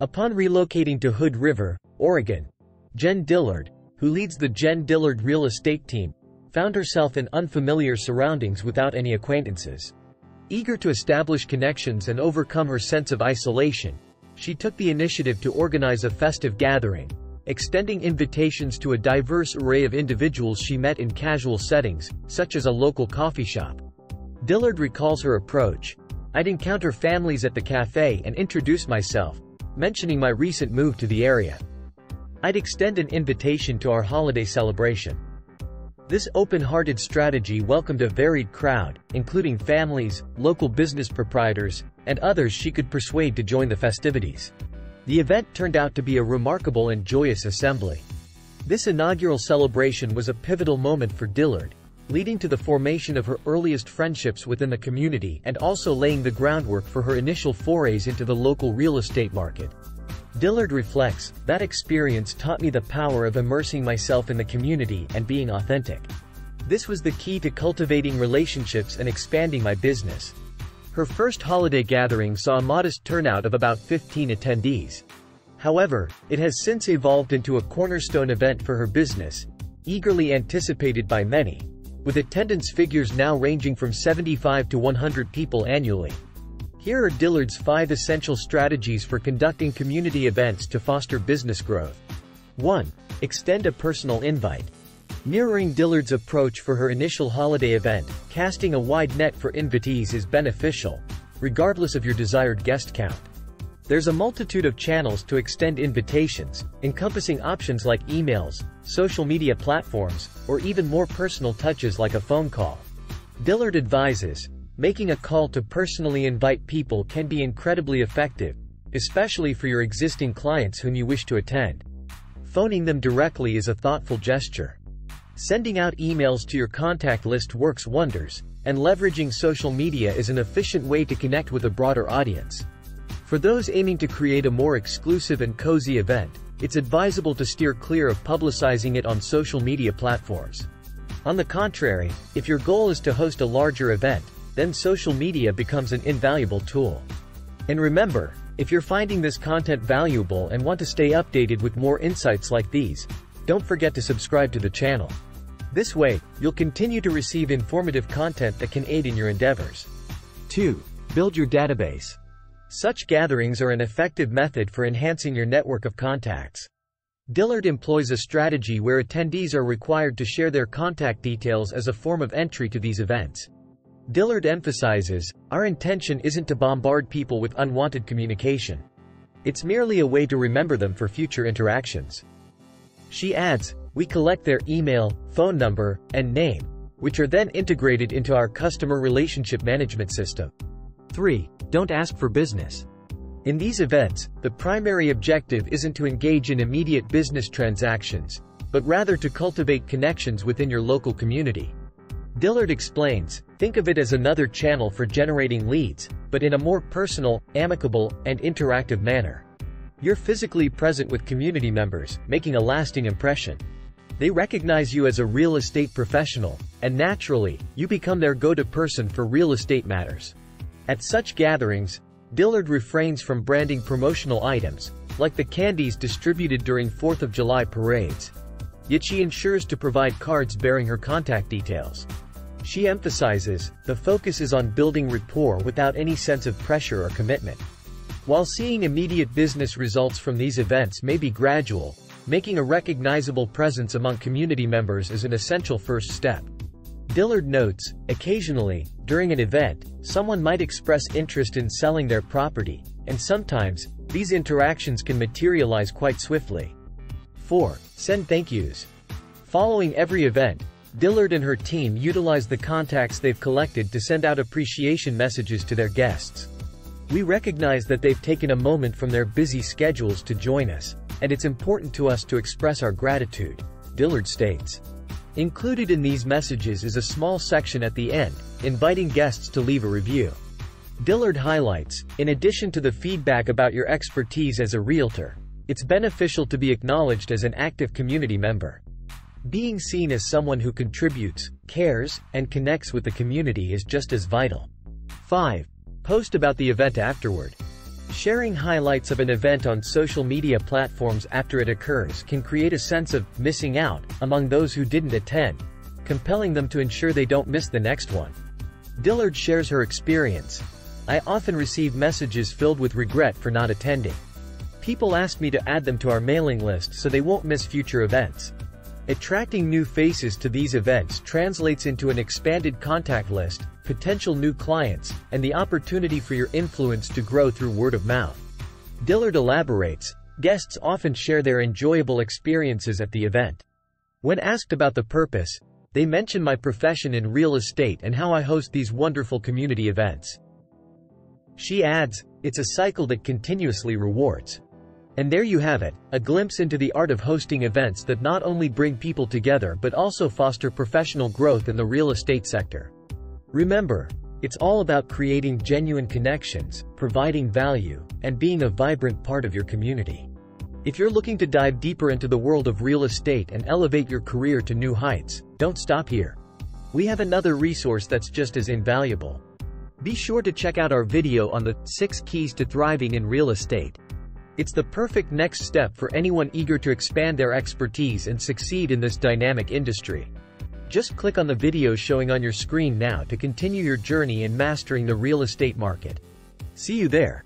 Upon relocating to Hood River, Oregon, Jen Dillard, who leads the Jen Dillard real estate team, found herself in unfamiliar surroundings without any acquaintances. Eager to establish connections and overcome her sense of isolation, she took the initiative to organize a festive gathering, extending invitations to a diverse array of individuals she met in casual settings, such as a local coffee shop. Dillard recalls her approach. I'd encounter families at the cafe and introduce myself, mentioning my recent move to the area. I'd extend an invitation to our holiday celebration. This open-hearted strategy welcomed a varied crowd, including families, local business proprietors, and others she could persuade to join the festivities. The event turned out to be a remarkable and joyous assembly. This inaugural celebration was a pivotal moment for Dillard, leading to the formation of her earliest friendships within the community and also laying the groundwork for her initial forays into the local real estate market. Dillard reflects, that experience taught me the power of immersing myself in the community and being authentic. This was the key to cultivating relationships and expanding my business. Her first holiday gathering saw a modest turnout of about 15 attendees. However, it has since evolved into a cornerstone event for her business, eagerly anticipated by many, with attendance figures now ranging from 75 to 100 people annually. Here are Dillard's 5 essential strategies for conducting community events to foster business growth. 1. Extend a personal invite. Mirroring Dillard's approach for her initial holiday event, casting a wide net for invitees is beneficial, regardless of your desired guest count. There's a multitude of channels to extend invitations, encompassing options like emails, social media platforms, or even more personal touches like a phone call. Dillard advises, Making a call to personally invite people can be incredibly effective, especially for your existing clients whom you wish to attend. Phoning them directly is a thoughtful gesture. Sending out emails to your contact list works wonders, and leveraging social media is an efficient way to connect with a broader audience. For those aiming to create a more exclusive and cozy event, it's advisable to steer clear of publicizing it on social media platforms. On the contrary, if your goal is to host a larger event, then social media becomes an invaluable tool. And remember, if you're finding this content valuable and want to stay updated with more insights like these, don't forget to subscribe to the channel. This way, you'll continue to receive informative content that can aid in your endeavors. 2. Build your database. Such gatherings are an effective method for enhancing your network of contacts. Dillard employs a strategy where attendees are required to share their contact details as a form of entry to these events. Dillard emphasizes, our intention isn't to bombard people with unwanted communication. It's merely a way to remember them for future interactions. She adds, we collect their email, phone number, and name, which are then integrated into our customer relationship management system. 3. Don't ask for business. In these events, the primary objective isn't to engage in immediate business transactions, but rather to cultivate connections within your local community. Dillard explains, think of it as another channel for generating leads, but in a more personal, amicable, and interactive manner. You're physically present with community members, making a lasting impression. They recognize you as a real estate professional, and naturally, you become their go-to person for real estate matters. At such gatherings, Dillard refrains from branding promotional items, like the candies distributed during 4th of July parades. Yet she ensures to provide cards bearing her contact details. She emphasizes, the focus is on building rapport without any sense of pressure or commitment. While seeing immediate business results from these events may be gradual, making a recognizable presence among community members is an essential first step. Dillard notes, occasionally, during an event, someone might express interest in selling their property, and sometimes, these interactions can materialize quite swiftly. 4. Send thank yous. Following every event, Dillard and her team utilize the contacts they've collected to send out appreciation messages to their guests. We recognize that they've taken a moment from their busy schedules to join us, and it's important to us to express our gratitude, Dillard states. Included in these messages is a small section at the end, inviting guests to leave a review. Dillard highlights, in addition to the feedback about your expertise as a realtor, it's beneficial to be acknowledged as an active community member. Being seen as someone who contributes, cares, and connects with the community is just as vital. 5. Post about the event afterward. Sharing highlights of an event on social media platforms after it occurs can create a sense of missing out among those who didn't attend, compelling them to ensure they don't miss the next one. Dillard shares her experience. I often receive messages filled with regret for not attending. People ask me to add them to our mailing list so they won't miss future events. Attracting new faces to these events translates into an expanded contact list, potential new clients, and the opportunity for your influence to grow through word of mouth. Dillard elaborates, guests often share their enjoyable experiences at the event. When asked about the purpose, they mention my profession in real estate and how I host these wonderful community events. She adds, it's a cycle that continuously rewards. And there you have it, a glimpse into the art of hosting events that not only bring people together but also foster professional growth in the real estate sector. Remember, it's all about creating genuine connections, providing value, and being a vibrant part of your community. If you're looking to dive deeper into the world of real estate and elevate your career to new heights, don't stop here. We have another resource that's just as invaluable. Be sure to check out our video on the 6 keys to thriving in real estate. It's the perfect next step for anyone eager to expand their expertise and succeed in this dynamic industry. Just click on the video showing on your screen now to continue your journey in mastering the real estate market. See you there.